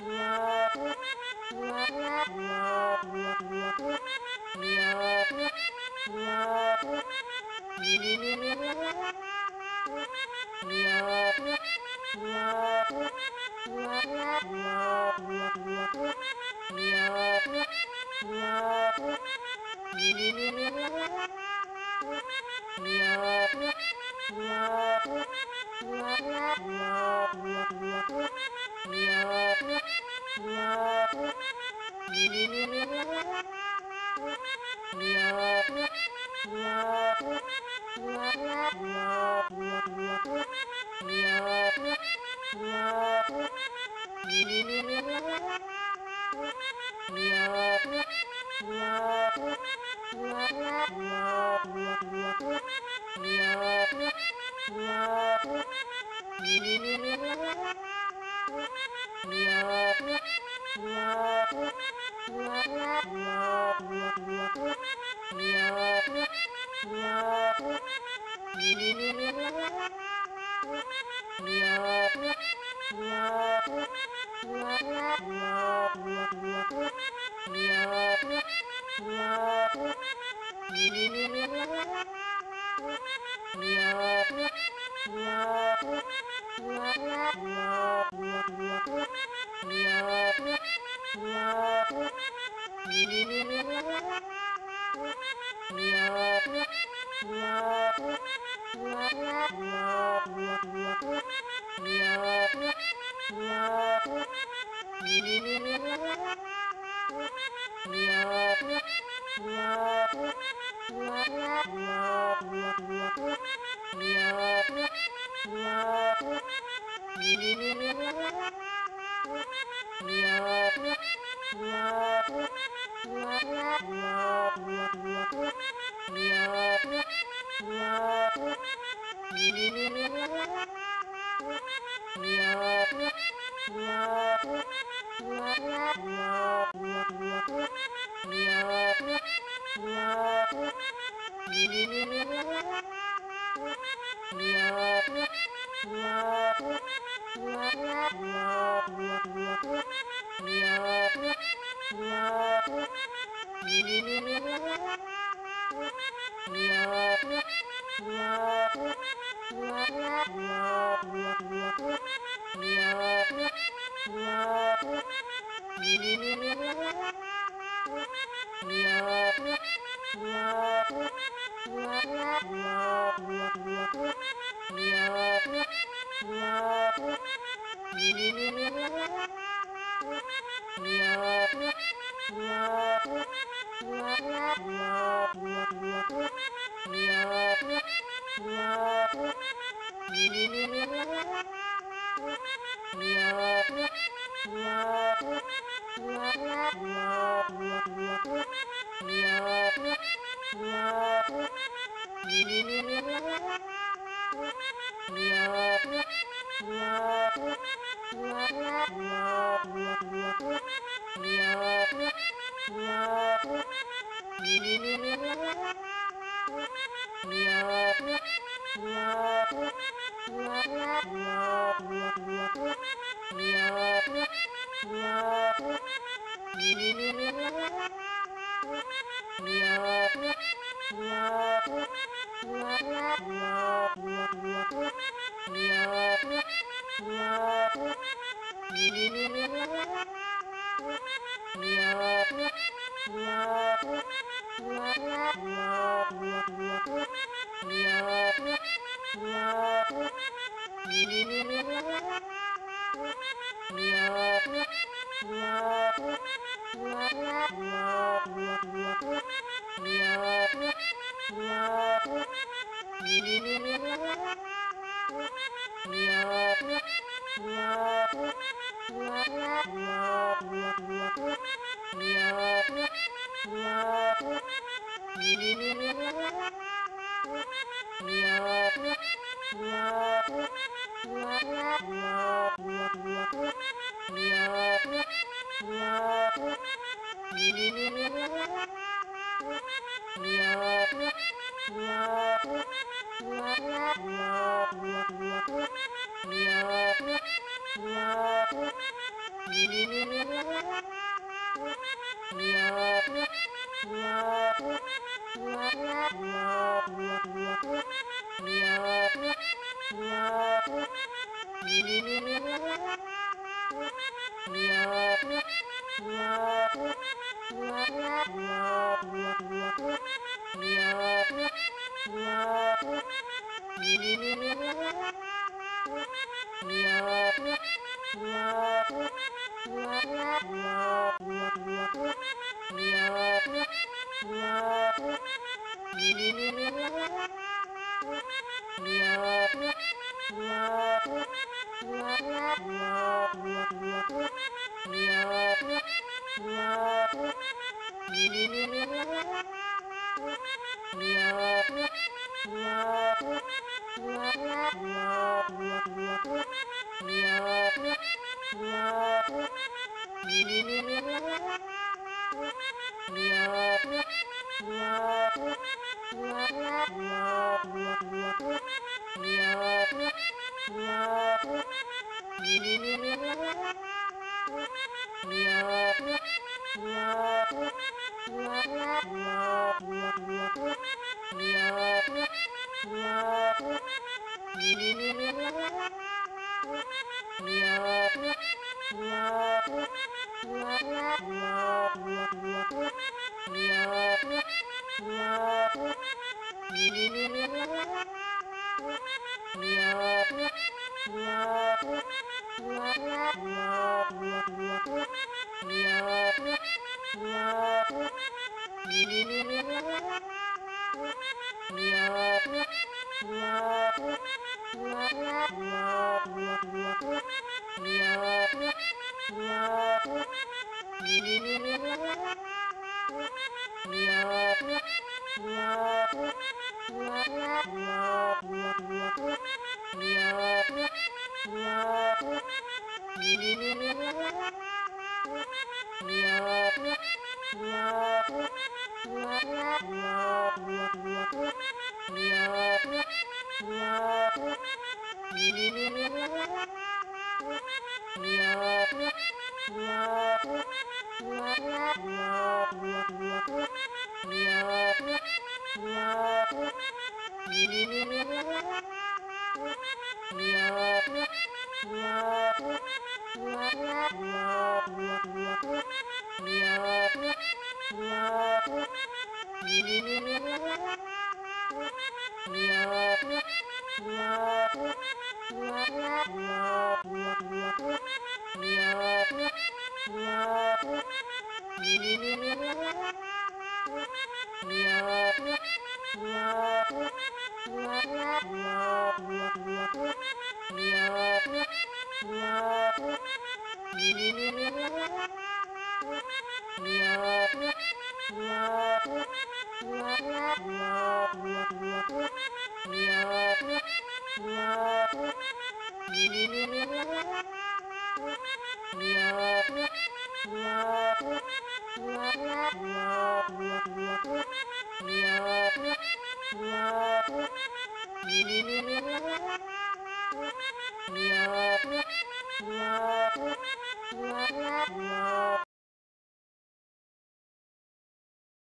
Yeah. Yeah. Yeah. me, me, me. Yeah. Yeah. Wow. Wow. Yeah. Yeah. Yeah. Yeah. Yeah. pulang pulang pulang pulang pulang pulang